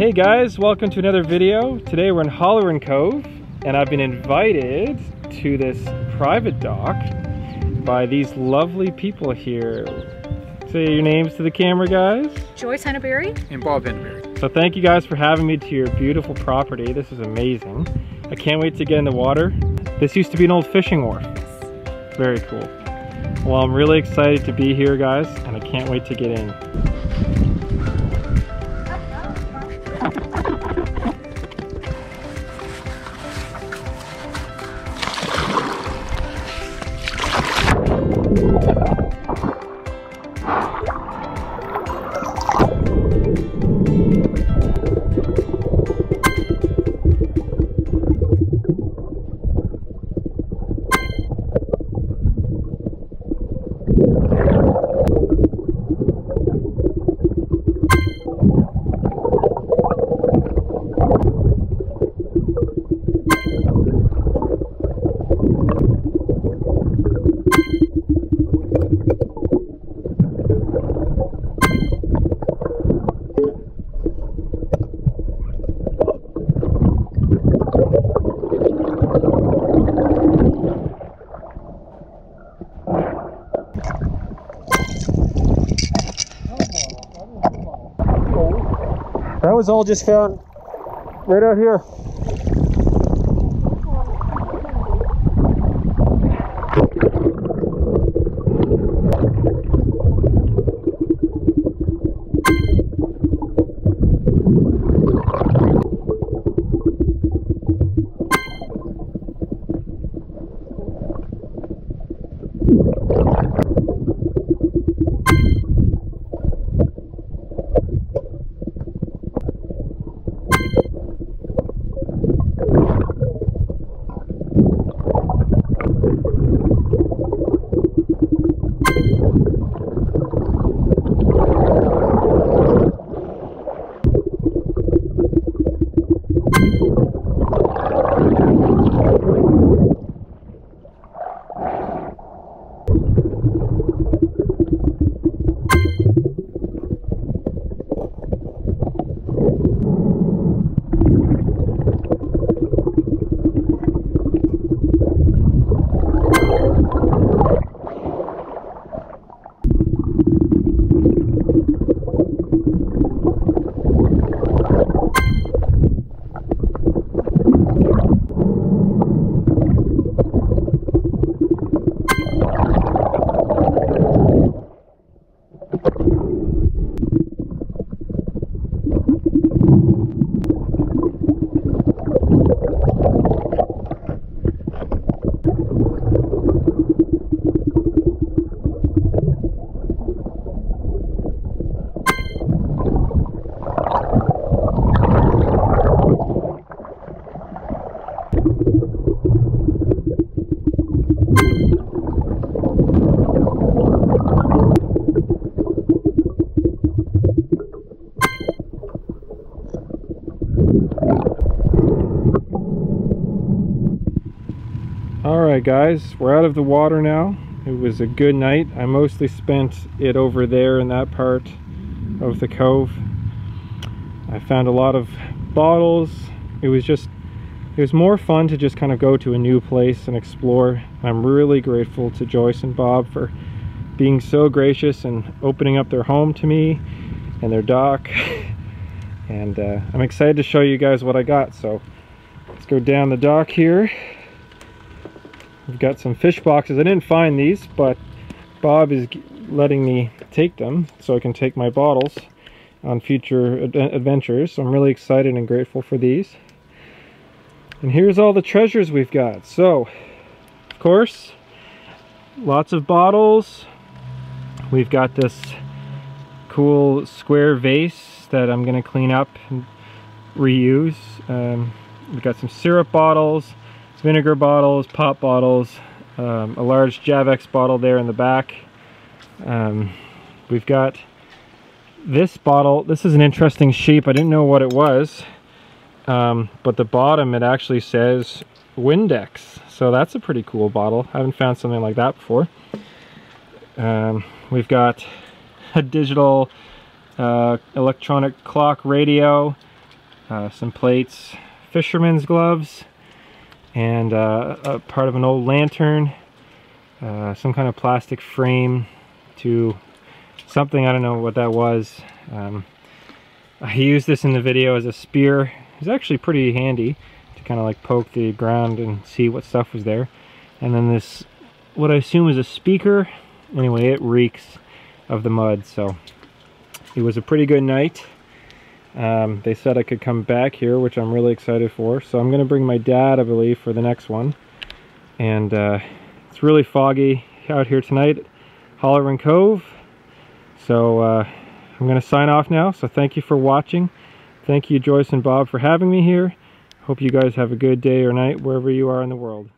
Hey guys, welcome to another video. Today we're in Halloran Cove and I've been invited to this private dock by these lovely people here. Say your names to the camera guys. Joyce Henneberry. And Bob Henneberry. So thank you guys for having me to your beautiful property. This is amazing. I can't wait to get in the water. This used to be an old fishing wharf. Very cool. Well, I'm really excited to be here guys and I can't wait to get in. That was all just found right out here. Alright guys, we're out of the water now. It was a good night. I mostly spent it over there in that part of the cove. I found a lot of bottles. It was just, it was more fun to just kind of go to a new place and explore. I'm really grateful to Joyce and Bob for being so gracious and opening up their home to me and their dock. And uh, I'm excited to show you guys what I got. So let's go down the dock here. We've got some fish boxes. I didn't find these, but Bob is letting me take them so I can take my bottles on future ad adventures. So I'm really excited and grateful for these. And here's all the treasures we've got. So, of course, lots of bottles. We've got this cool square vase that I'm going to clean up and reuse. Um, we've got some syrup bottles, vinegar bottles, pop bottles, um, a large Javex bottle there in the back. Um, we've got this bottle. This is an interesting shape. I didn't know what it was, um, but the bottom it actually says Windex. So that's a pretty cool bottle. I haven't found something like that before. Um, we've got a digital uh, electronic clock radio, uh, some plates, fisherman's gloves, and uh, a part of an old lantern, uh, some kind of plastic frame to something, I don't know what that was. Um, I used this in the video as a spear. It's actually pretty handy to kind of like poke the ground and see what stuff was there. And then this, what I assume is a speaker. Anyway, it reeks of the mud, so it was a pretty good night. Um, they said I could come back here, which I'm really excited for. So I'm going to bring my dad, I believe, for the next one. And uh, it's really foggy out here tonight, Halloran Cove. So uh, I'm going to sign off now. So thank you for watching. Thank you, Joyce and Bob, for having me here. Hope you guys have a good day or night wherever you are in the world.